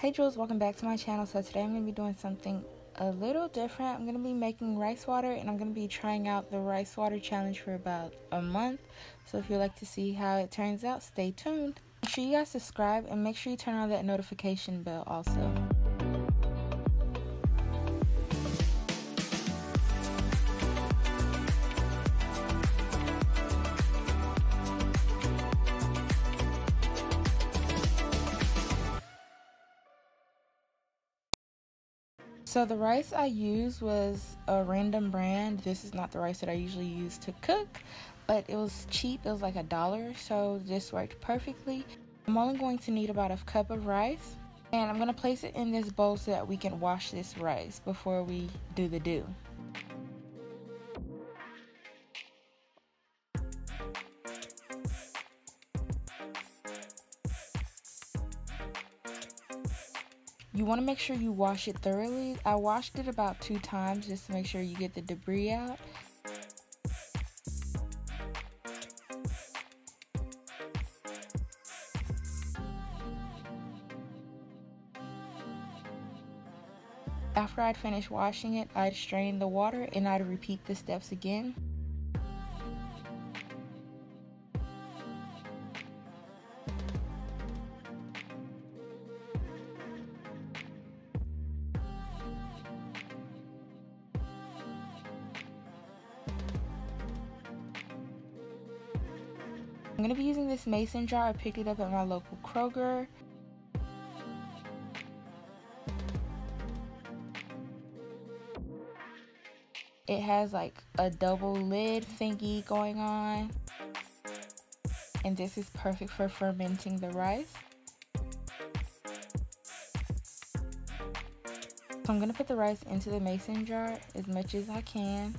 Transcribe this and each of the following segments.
Hey Jewels, welcome back to my channel. So today I'm to be doing something a little different. I'm going to be making rice water and I'm going to be trying out the rice water challenge for about a month. So if you'd like to see how it turns out, stay tuned. Make sure you guys subscribe and make sure you turn on that notification bell also. So the rice I used was a random brand. This is not the rice that I usually use to cook, but it was cheap. It was like a dollar, so this worked perfectly. I'm only going to need about a cup of rice, and I'm going to place it in this bowl so that we can wash this rice before we do the do. Want to make sure you wash it thoroughly. I washed it about two times just to make sure you get the debris out. After I'd finished washing it, I'd strain the water and I'd repeat the steps again. I'm going to be using this mason jar. I picked it up at my local Kroger. It has like a double lid thingy going on. And this is perfect for fermenting the rice. So I'm going to put the rice into the mason jar as much as I can.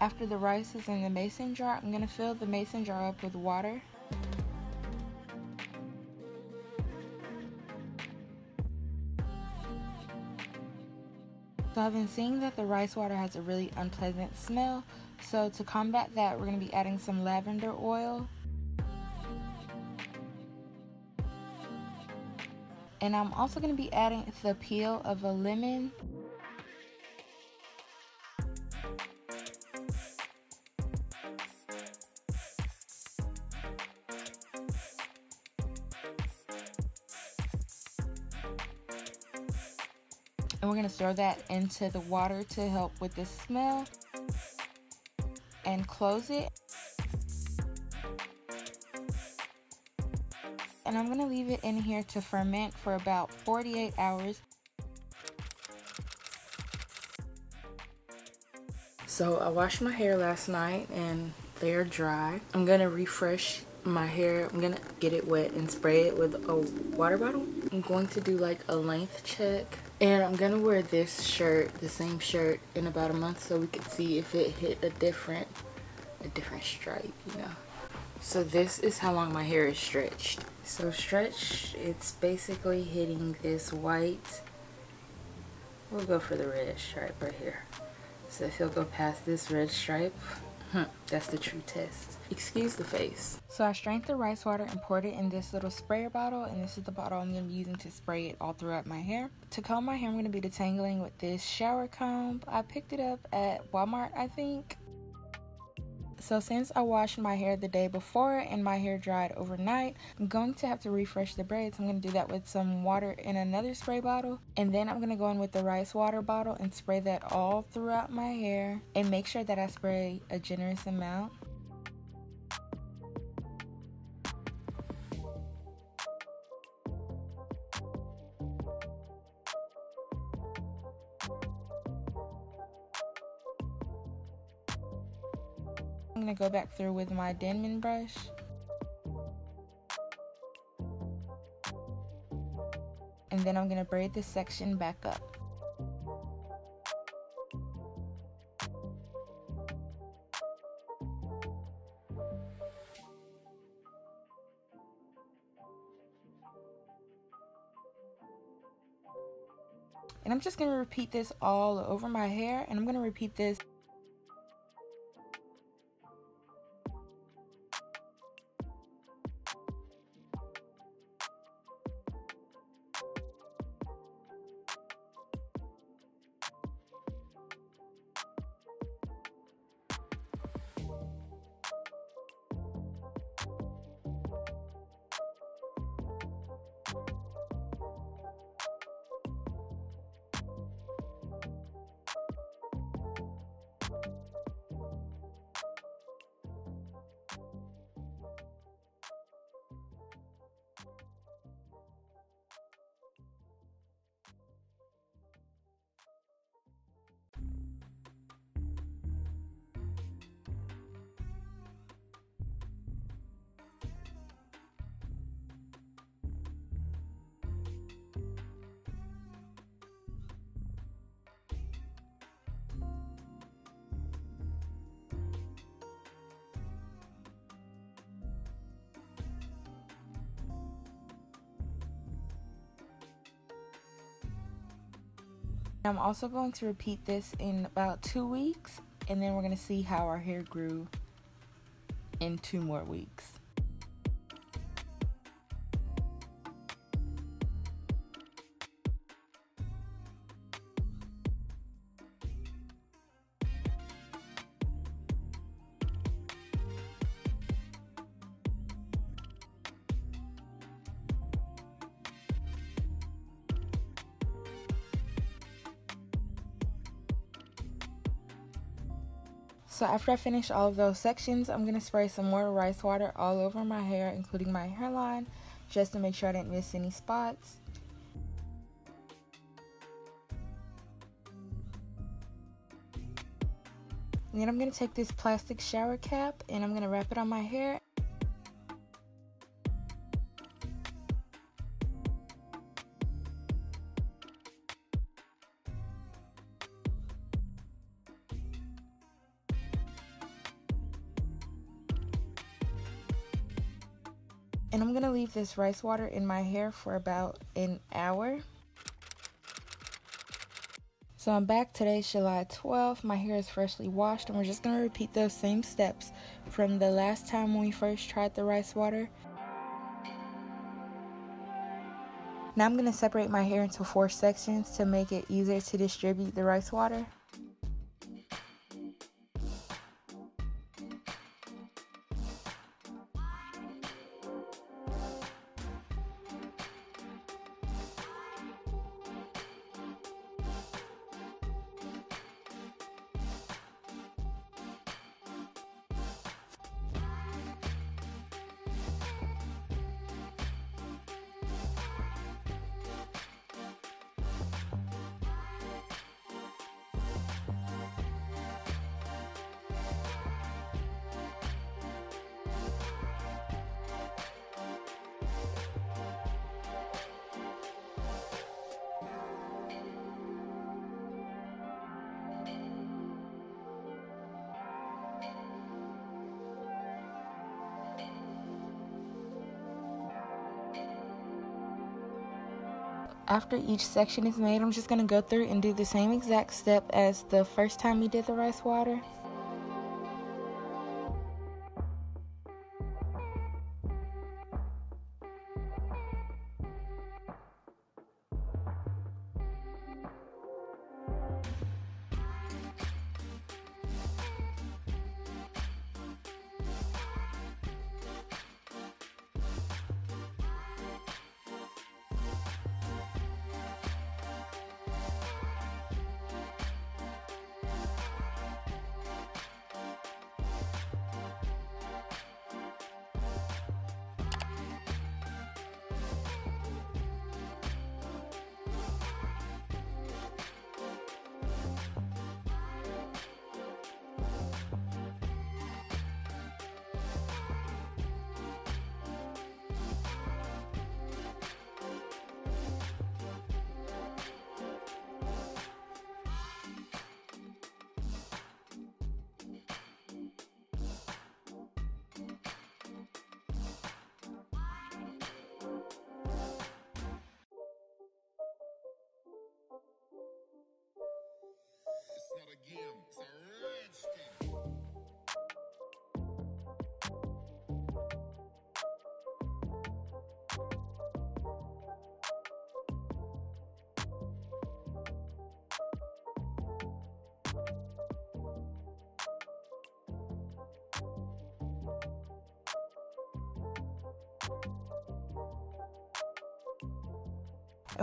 After the rice is in the mason jar, I'm going to fill the mason jar up with water. So I've been seeing that the rice water has a really unpleasant smell. So to combat that, we're going to be adding some lavender oil. And I'm also going to be adding the peel of a lemon to throw that into the water to help with the smell and close it. And I'm to leave it in here to ferment for about 48 hours. So I washed my hair last night and they're dry. I'm to refresh my hair. I'm gonna get it wet and spray it with a water bottle. I'm going to do like a length check and I'm gonna wear this shirt, the same shirt, in about a month so we can see if it hit a different, a different stripe, you know. So this is how long my hair is stretched. So stretch, it's basically hitting this white. We'll go for the red stripe right here. So if you'll go past this red stripe, that's the true test. Excuse the face. So I strained the rice water and poured it in this little sprayer bottle and this is the bottle I'm going to be using to spray it all throughout my hair. To comb my hair I'm going to be detangling with this shower comb. I picked it up at Walmart I think. So since I washed my hair the day before and my hair dried overnight, I'm going to have to refresh the braids. I'm going to do that with some water in another spray bottle. And then I'm going to go in with the rice water bottle and spray that all throughout my hair. And make sure that I spray a generous amount. To go back through with my Denman brush. And then I'm going to braid this section back up. And I'm just going to repeat this all over my hair. And I'm going to repeat this I'm also going to repeat this in about two weeks and then we're going to see how our hair grew in two more weeks. After I finish all of those sections, I'm going to spray some more rice water all over my hair, including my hairline, just to make sure I didn't miss any spots. And then I'm going to take this plastic shower cap and I'm going to wrap it on my hair And I'm to leave this rice water in my hair for about an hour. So I'm back. today, July 12th. My hair is freshly washed and we're just to repeat those same steps from the last time when we first tried the rice water. Now I'm to separate my hair into four sections to make it easier to distribute the rice water. After each section is made, I'm just going to go through and do the same exact step as the first time we did the rice water.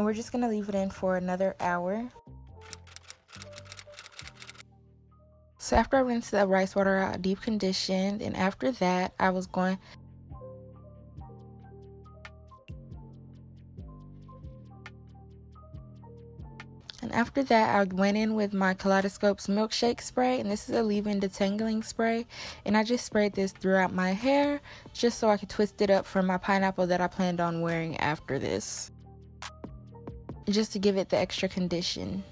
And we're just gonna leave it in for another hour so after I rinsed the rice water out deep conditioned and after that I was going And after that, I went in with my Kaleidoscope's milkshake spray, and this is a leave-in detangling spray. And I just sprayed this throughout my hair, just so I could twist it up for my pineapple that I planned on wearing after this just to give it the extra condition.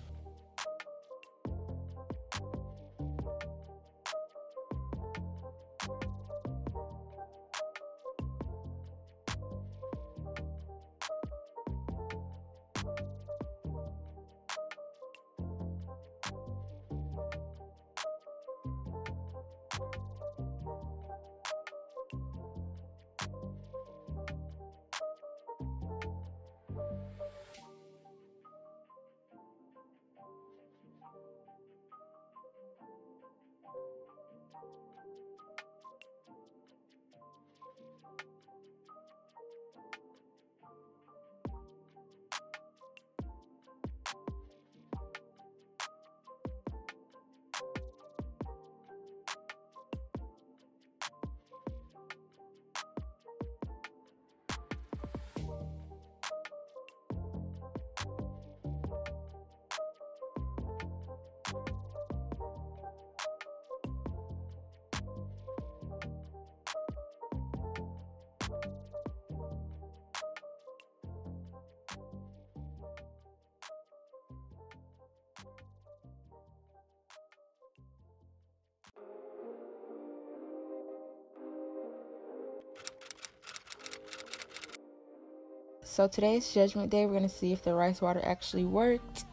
So today's judgment day. We're going to see if the rice water actually worked.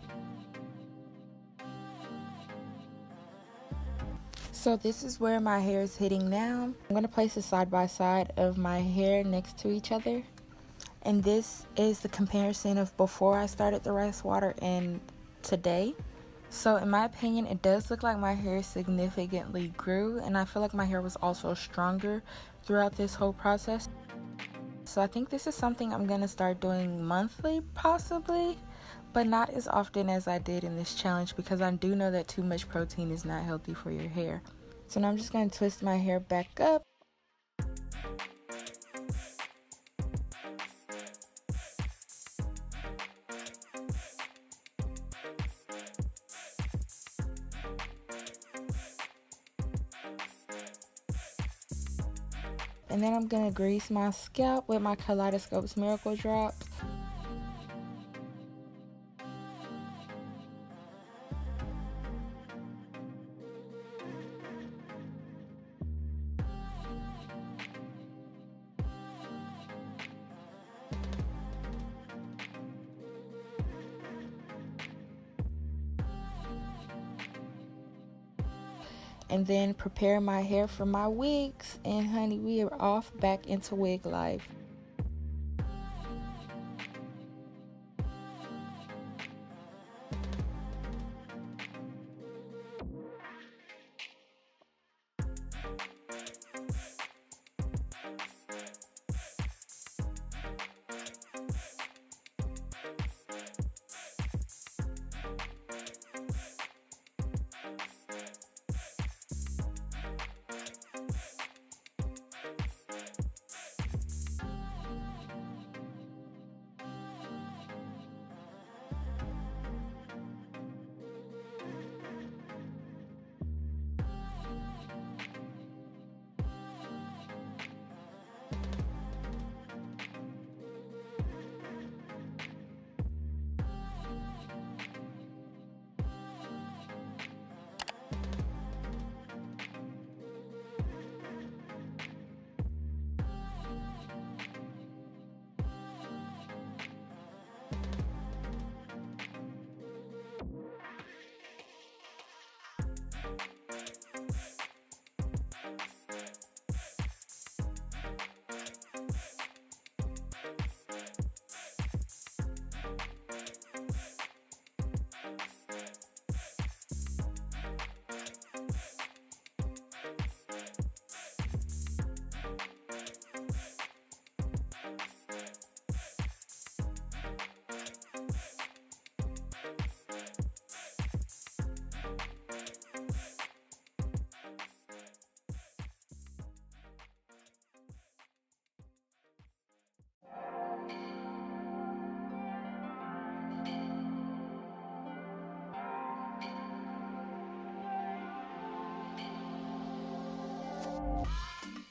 So this is where my hair is hitting now. I'm going to place a side by side of my hair next to each other. And this is the comparison of before I started the rice water and today. So in my opinion, it does look like my hair significantly grew and I feel like my hair was also stronger throughout this whole process. So I think this is something I'm going to start doing monthly, possibly, but not as often as I did in this challenge because I do know that too much protein is not healthy for your hair. So now I'm just going to twist my hair back up And then I'm going to grease my scalp with my Kaleidoscope's Miracle Drops. And then prepare my hair for my wigs. And honey, we are off back into wig life. Música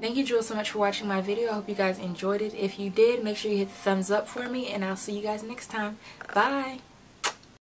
Thank you, Jewel, so much for watching my video. I hope you guys enjoyed it. If you did, make sure you hit the thumbs up for me, and I'll see you guys next time. Bye!